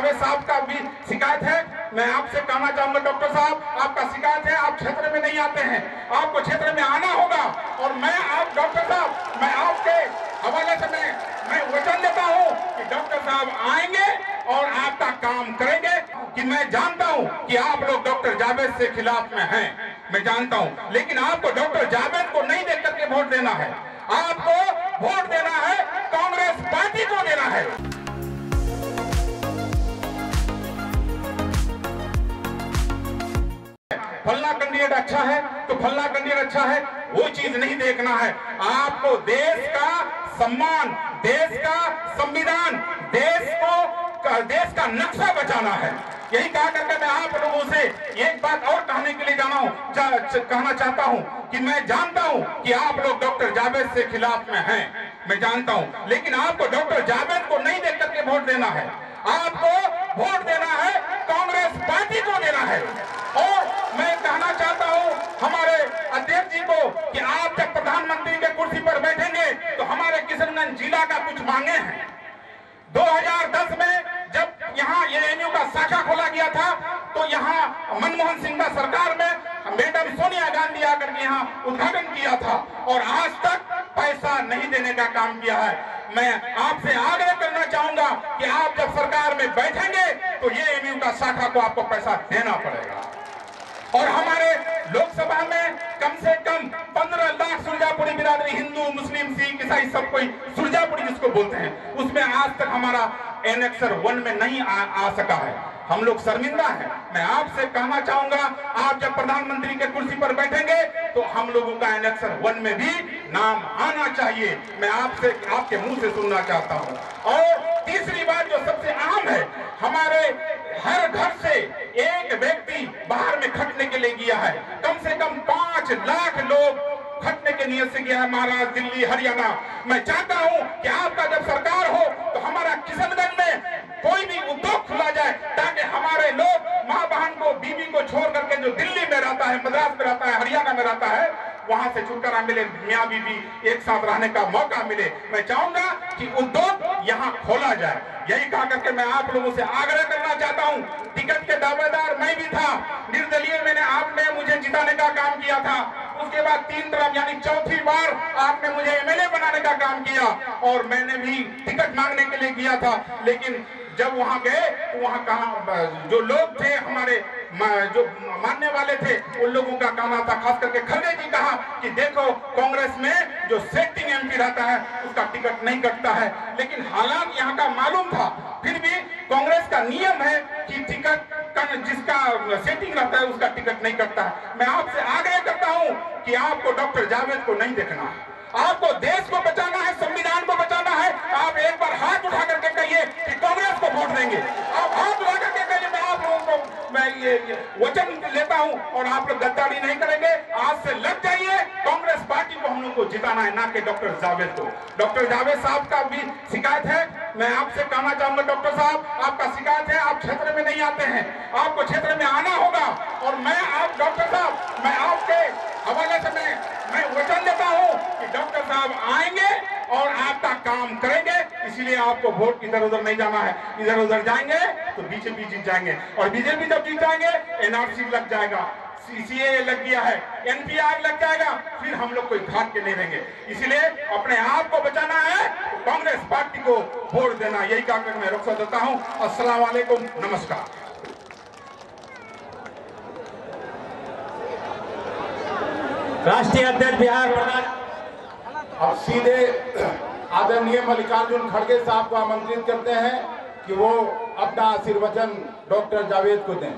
अबे साहब का भी शिकायत है। मैं आपसे कहना चाहूँगा, डॉक्टर साहब, आपका शिकायत है, आप क्षेत्र में नहीं आते हैं। आपको क्षेत्र में आना होगा। और मैं आप, डॉक्टर साहब, मैं आपके हवाले से मैं मैं वचन देता हूँ कि डॉक्टर साहब आएँगे और आपका काम करेंगे। कि मैं जानता हूँ कि आप लोग डॉक्टर जावेद से खिलाफ में हैं। मैं जानता हूँ। लेकिन आपको डॉक्टर जावेद को नहीं देख करके वोट देना है। आपको वोट देना है, कांग्रेस पार्टी को देना है। फलना कैंडिडेट अच्छा है तो फल्ला कैंडिडेट अच्छा है वो चीज़ नहीं देखना है। आपको देश का सम्मान देश का संविधान देश को देश का नक्शा बचाना है। यही कहा करके मैं आप लोगों से एक बात और कहने के लिए जाना हूँ चा, च, कहना चाहता हूँ कि मैं जानता हूँ कि आप लोग डॉक्टर जावेद से खिलाफ में हैं मैं जानता हूँ। लेकिन आपको डॉक्टर जावेद को नहीं देख करके वोट देना है। आपको वोट देना है कांग्रेस पार्टी को देना है और मैं कहना चाहता हूँ हमारे अध्यक्ष जी को आप जब प्रधानमंत्री के कुर्सी पर बैठेंगे तो हमारे किशनगंज जिला का कुछ मांगे हैं। 2010 में जब यहाँ एएनयू का शाखा खोला गया था तो यहाँ मनमोहन सिंह का सरकार में मैडम सोनिया गांधी आकर के यहाँ उद्घाटन किया था और आज तक पैसा नहीं देने का काम किया है। मैं आपसे आग्रह करना चाहूँगा कि आप जब सरकार में बैठेंगे तो ये एमयू का शाखा को आपको पैसा देना पड़ेगा। और हमारे लोकसभा में कम से कम पंद्रह लाख सुरजापुरी बिरादरी हिंदू मुस्लिम सिख ईसाई सब कोई सुरजापुरी जिसको बोलते हैं उसमें आज तक हमारा एनेक्सर वन में नहीं आ, आ सका है। हम लोग शर्मिंदा हैं। मैं आपसे कहना चाहूँगा आप जब प्रधानमंत्री के कुर्सी पर बैठेंगे तो हम लोगों का एनेक्सर वन में भी नाम आना चाहिए। मैं आपसे आपके मुँह से सुनना चाहता हूँ। और तीसरी बात जो सबसे अहम है हमारे हर घर से एक व्यक्ति बाहर में खटने के लिए गया है। कम से कम पाँच लाख लोग खटने के नियत से गया है महाराज दिल्ली, हरियाणा। मैं चाहता हूँ कि आपका जब सरकार हो तो हमारा किशनगंज में कोई भी उद्योग खुला जाए, ताकि हमारे लोग माँ बहन को, बीवी को छोड़ करके जो दिल्ली में रहता है, मद्रास में रहता है, हरियाणा में रहता है वहाँ से छुटकारा मिले, मियाँ बीवी एक साथ रहने का मौका मिले। मैं चाहूँगा कि उद्योग यहाँ खोला जाए। यही कहा करके मैं आप लोगों से आग्रह करना चाहता हूँ। टिकट के दावेदार मैं भी था। निर्दलीय मैंने, आपने मुझे जिताने का काम किया था। उसके बाद तीन तरफ़, यानी चौथी बार आपने मुझे एमएलए बनाने का काम किया। और मैंने भी टिकट मांगने के लिए किया था। लेकिन जब वहाँ गए तो वहाँ कहा जो लोग थे हमारे जो मानने वाले थे, उन लोगों का कहना था खास करके खड़गे जी कहा कि देखो, कांग्रेस में जो सेटिंग एमपी रहता है, उसका टिकट नहीं कटता है। लेकिन हालात यहाँ का मालूम था। फिर भी कांग्रेस का नियम है कि टिकट जिसका सेटिंग रहता है, उसका टिकट नहीं कटता है। मैं आपसे आग्रह करता हूँ कि आपको डॉक्टर जावेद को नहीं देखना है। आपको देश को बचाना है, संविधान को बचाना है। आप एक बार हाथ उठा करके कहिए कि को देंगे आप हाथ उठा करके कहिए मैं आप लोगों को मैं ये, वचन लेता हूँ और आप लोग गद्दारी नहीं करेंगे। आज से लग जाइए कांग्रेस पार्टी को हम लोग को जिताना है ना कि डॉक्टर जावेद को। डॉक्टर जावेद साहब का भी शिकायत है। मैं आपसे कहना चाहूँगा डॉक्टर साहब आपका शिकायत है आप क्षेत्र में नहीं आते हैं। आपको क्षेत्र में आना होगा। और मैं आप डॉक्टर साहब मैं आपके हवाले से मैं वचन देता हूँ कि डॉक्टर साहब आएँगे और आपका काम करेंगे। इसीलिए आपको वोट इधर उधर नहीं जाना है। इधर उधर जाएँगे तो बीजेपी जीत जाएँगे। और बीजेपी जब जीत जाएँगे एनआरसी लग जाएगा। सीसीए लग गया है एनपीआर लग जाएगा फिर हम लोग कोई भाग के नहीं रहेंगे। इसलिए अपने आप को बचाना है कांग्रेस पार्टी को वोट देना। यही कहकर मैं रुखसत देता हूँ। अस्सलाम वालेकुम नमस्कार। राष्ट्रीय अध्यक्ष बिहार प्रधान अब सीधे आदरणीय मल्लिकार्जुन खड़गे साहब को आमंत्रित करते हैं कि वो अपना आशीर्वचन डॉक्टर जावेद को दें।